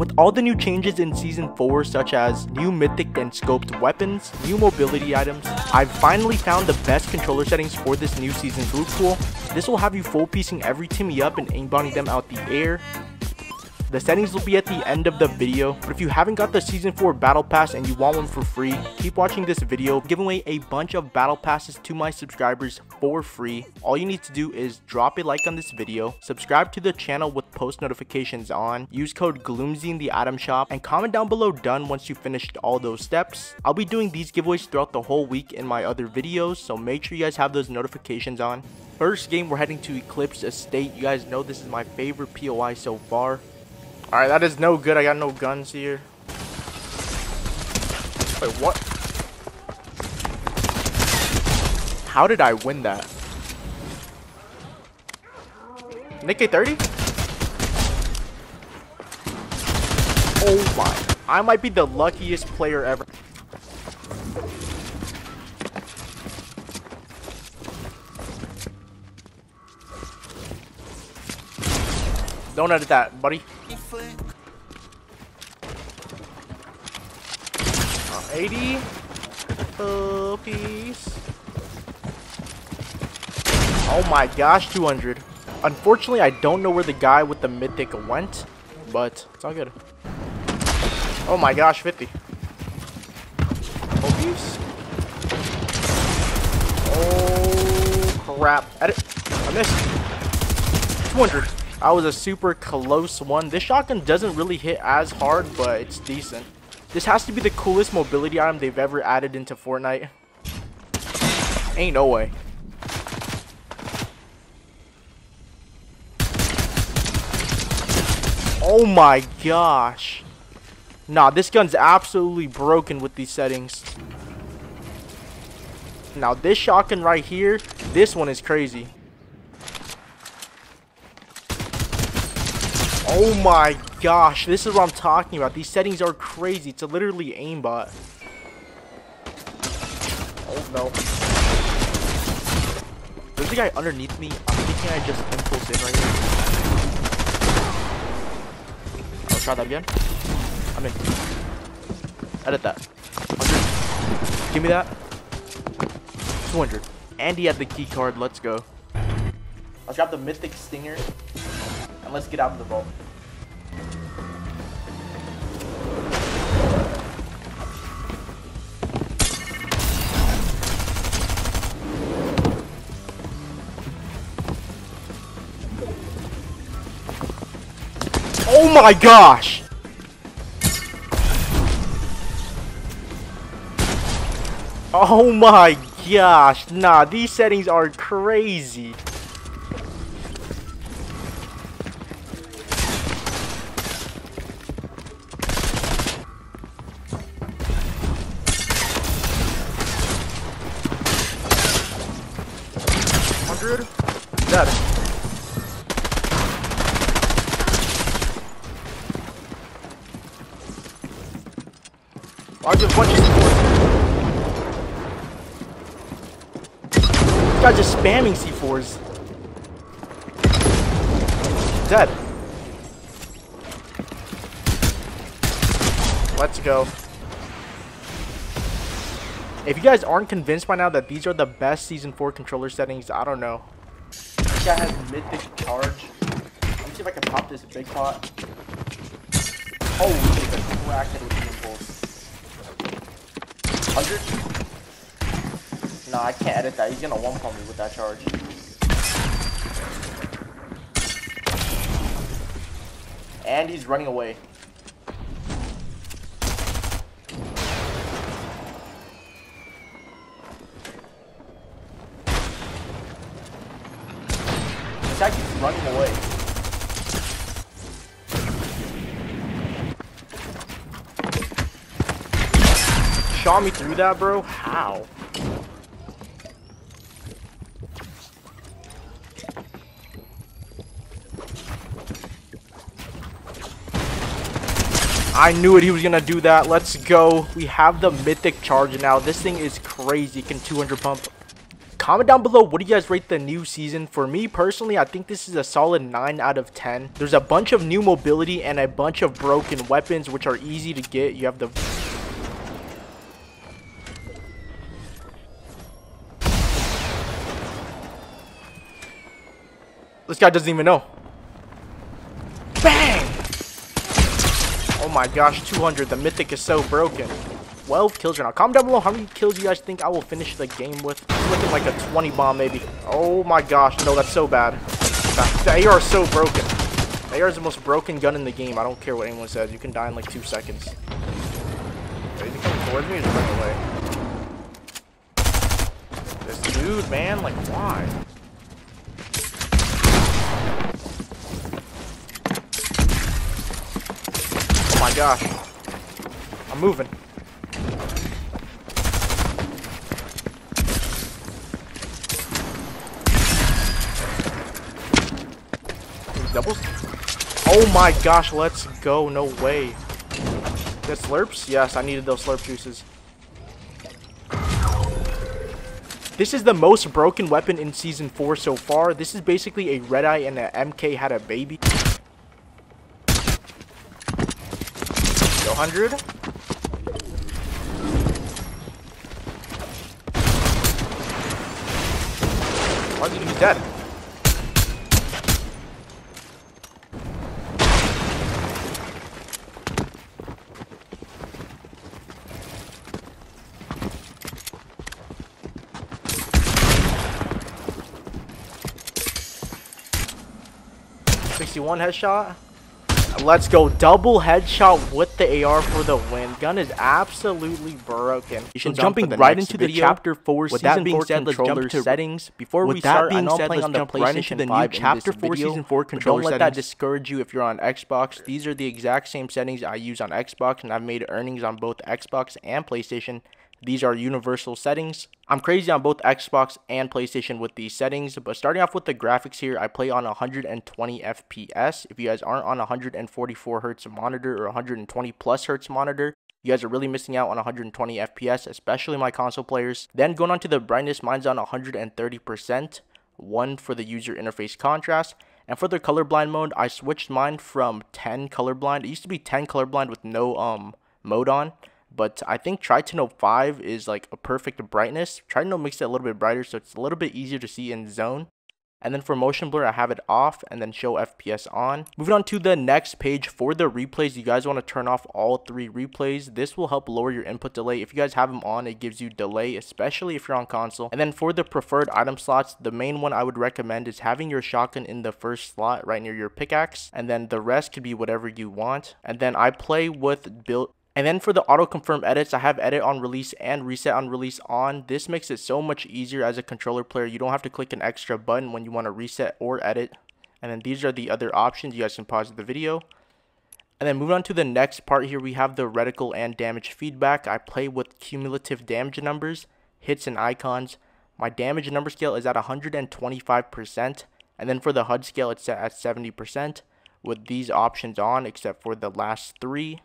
With all the new changes in Season 4 such as new mythic and scoped weapons, new mobility items, I've finally found the best controller settings for this new season's loot pool. This will have you full piecing every Timmy up and aimbotting them out the air, the settings will be at the end of the video, but if you haven't got the Season 4 Battle Pass and you want one for free, keep watching this video. giving away a bunch of Battle Passes to my subscribers for free. All you need to do is drop a like on this video, subscribe to the channel with post notifications on, use code GLOOMZY in the item shop, and comment down below done once you finished all those steps. I'll be doing these giveaways throughout the whole week in my other videos, so make sure you guys have those notifications on. First game, we're heading to Eclipse Estate. You guys know this is my favorite POI so far. Alright, that is no good. I got no guns here. Wait, what? How did I win that? Nick 30 Oh my. I might be the luckiest player ever. Don't edit that, buddy. Uh, 80 uh. Oh my gosh, 200. Unfortunately, I don't know where the guy with the mythic went, but it's all good. Oh my gosh, 50. Oh, piece. Oh, crap. Edit. I missed. 200. That was a super close one. This shotgun doesn't really hit as hard, but it's decent. This has to be the coolest mobility item they've ever added into Fortnite. Ain't no way. Oh my gosh. Nah, this gun's absolutely broken with these settings. Now, this shotgun right here, this one is crazy. Oh my gosh, this is what I'm talking about. These settings are crazy. It's a literally aimbot. Oh no. There's a guy underneath me. I'm thinking I just impulse in right here. I'll try that again. I'm in. Edit that. 100. Give me that. 200. And he had the key card. Let's go. I'll grab the Mythic Stinger. And let's get out of the vault. Oh my gosh! Oh my gosh, nah, these settings are crazy. Hundred, dead. I just bunch of C4s. This guy's just spamming C4s. Dead. Let's go. If you guys aren't convinced by now that these are the best Season 4 controller settings, I don't know. This guy has mythic charge. Let me see if I can pop this big pot. Oh, he's a crackhead with the impulse. 100? Nah, I can't edit that. He's gonna one pump me with that charge. And he's running away. Guy keeps running away. shot me through that, bro? How? I knew it, he was gonna do that. Let's go. We have the mythic charge now. This thing is crazy. Can 200 pump. Comment down below what do you guys rate the new season. For me personally, I think this is a solid 9 out of 10. There's a bunch of new mobility and a bunch of broken weapons which are easy to get. You have the This guy doesn't even know. Bang! Oh my gosh, 200. The mythic is so broken. 12 kills right now. Comment down below how many kills you guys think I will finish the game with. Looking like a 20 bomb maybe. Oh my gosh, no, that's so bad. The AR is so broken. The AR is the most broken gun in the game. I don't care what anyone says. You can die in like two seconds. Is he coming towards me or run away? This dude, man, like why? Oh my gosh. I'm moving. Doubles? Oh my gosh, let's go. No way. That slurps? Yes, I needed those slurp juices. This is the most broken weapon in Season 4 so far. This is basically a Red Eye and an MK had a baby. 100. Why is he dead? Sixty-one headshot. Let's go. Double headshot with the AR for the win. Gun is absolutely broken. So jumping right into video. the chapter 4 with season that being 4 said, let's jump to settings. Before we start, I know I'm playing on the PlayStation right into the new chapter 4 video, season 4 controller Don't let settings. that discourage you if you're on Xbox. These are the exact same settings I use on Xbox and I've made earnings on both Xbox and PlayStation. These are universal settings. I'm crazy on both Xbox and PlayStation with these settings, but starting off with the graphics here, I play on 120 FPS. If you guys aren't on 144 hertz monitor or 120 plus hertz monitor, you guys are really missing out on 120 FPS, especially my console players. Then going on to the brightness, mine's on 130%, one for the user interface contrast. And for the colorblind mode, I switched mine from 10 colorblind. It used to be 10 colorblind with no um mode on but I think Tritanope 5 is like a perfect brightness. Tritano oh makes it a little bit brighter, so it's a little bit easier to see in zone. And then for motion blur, I have it off and then show FPS on. Moving on to the next page for the replays, you guys want to turn off all three replays. This will help lower your input delay. If you guys have them on, it gives you delay, especially if you're on console. And then for the preferred item slots, the main one I would recommend is having your shotgun in the first slot right near your pickaxe. And then the rest could be whatever you want. And then I play with build and then for the auto confirm edits, I have edit on release and reset on release on. This makes it so much easier as a controller player. You don't have to click an extra button when you want to reset or edit. And then these are the other options. You guys can pause the video. And then moving on to the next part here, we have the reticle and damage feedback. I play with cumulative damage numbers, hits, and icons. My damage number scale is at 125%. And then for the HUD scale, it's set at 70% with these options on except for the last three.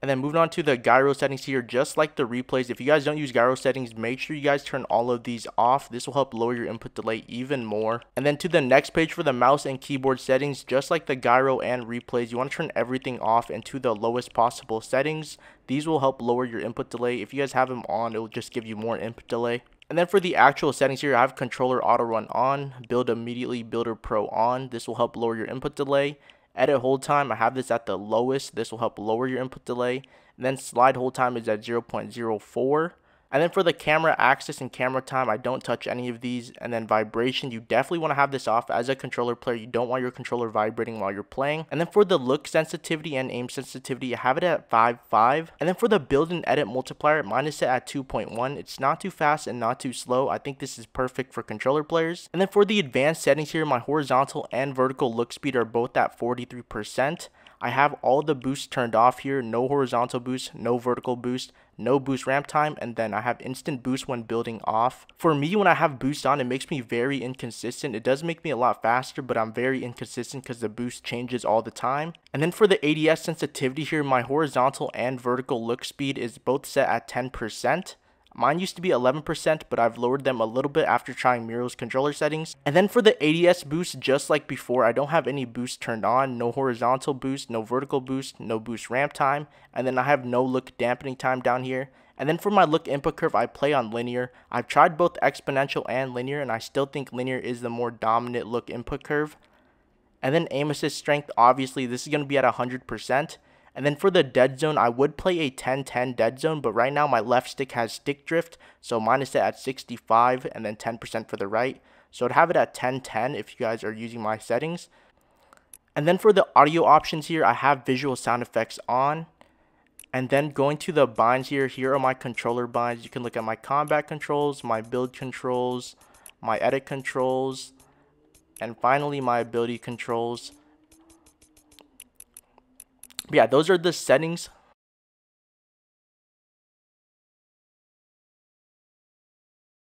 And then moving on to the gyro settings here, just like the replays, if you guys don't use gyro settings, make sure you guys turn all of these off. This will help lower your input delay even more. And then to the next page for the mouse and keyboard settings, just like the gyro and replays, you want to turn everything off into the lowest possible settings. These will help lower your input delay. If you guys have them on, it will just give you more input delay. And then for the actual settings here, I have controller auto run on, build immediately, builder pro on. This will help lower your input delay. Edit hold time, I have this at the lowest. This will help lower your input delay. And then slide hold time is at 0.04. And then for the camera access and camera time, I don't touch any of these. And then vibration, you definitely want to have this off. As a controller player, you don't want your controller vibrating while you're playing. And then for the look sensitivity and aim sensitivity, I have it at 5.5. And then for the build and edit multiplier, mine is set at 2.1. It's not too fast and not too slow. I think this is perfect for controller players. And then for the advanced settings here, my horizontal and vertical look speed are both at 43%. I have all the boosts turned off here, no horizontal boost, no vertical boost, no boost ramp time, and then I have instant boost when building off. For me, when I have boost on, it makes me very inconsistent. It does make me a lot faster, but I'm very inconsistent because the boost changes all the time. And then for the ADS sensitivity here, my horizontal and vertical look speed is both set at 10%. Mine used to be 11%, but I've lowered them a little bit after trying Miro's controller settings. And then for the ADS boost, just like before, I don't have any boost turned on. No horizontal boost, no vertical boost, no boost ramp time. And then I have no look dampening time down here. And then for my look input curve, I play on linear. I've tried both exponential and linear, and I still think linear is the more dominant look input curve. And then aim assist strength, obviously, this is going to be at 100%. And then for the dead zone, I would play a 10-10 dead zone, but right now my left stick has stick drift, so mine is set at 65 and then 10% for the right. So I'd have it at 10-10 if you guys are using my settings. And then for the audio options here, I have visual sound effects on. And then going to the binds here, here are my controller binds. You can look at my combat controls, my build controls, my edit controls, and finally my ability controls. But yeah, those are the settings